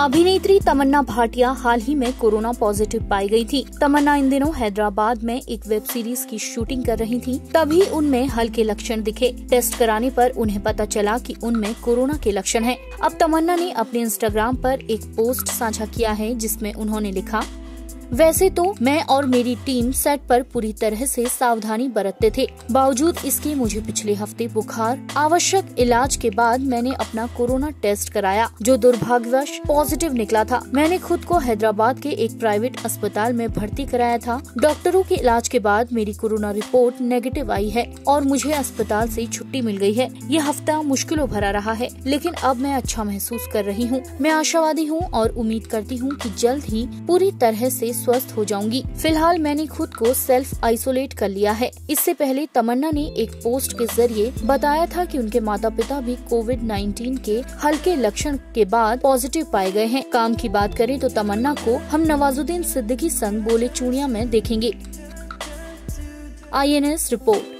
अभिनेत्री तमन्ना भाटिया हाल ही में corona positive पाई गई थी। तमन्ना इन दिनों हैदराबाद में एक वेब सीरीज़ की शूटिंग कर रही थी। तभी उनमें हल्के लक्षण दिखे। टेस्ट कराने पर उन्हें पता चला कि उनमें कोरोना के लक्षण हैं। अब तमन्ना ने अपने इंस्टाग्राम पर एक पोस्ट साझा किया है, जिसमें उन्होंने लिखा वैसे तो मैं और मेरी टीम सेट पर पूरी तरह से सावधानी बरतते थे। बावजूद इसके मुझे पिछले हफ़्ते बुखार, आवश्यक इलाज के बाद मैंने अपना कोरोना टेस्ट कराया, जो दुर्भाग्यवश पॉजिटिव निकला था। मैंने खुद को हैदराबाद के एक प्राइवेट अस्पताल में भर्ती कराया था। डॉक्टरों के इलाज के बाद मेरी कोरोना रिपोर्ट नेगेटिव आई है और मुझे अस्पताल से छुट्टी मिल गई है। ये हफ़्ता मुश्किलों भरा रहा है, लेकिन अब मैं अच्छा महसूस कर रही हूँ। मैं आशावादी हूँ और उम्मीद करती हूँ की जल्द ही पूरी तरह से स्वस्थ हो जाऊँगी। फ़िलहाल मैंने खुद को सेल्फ आइसोलेट कर लिया है। इससे पहले तमन्ना ने एक पोस्ट के ज़रिए बताया था कि उनके माता पिता भी कोविड 19 के हल्के लक्षण के बाद पॉजिटिव पाए गए हैं। काम की बात करें तो तमन्ना को हम नवाजुद्दीन सिद्दीकी संग बोले चूड़िया में देखेंगे। INS report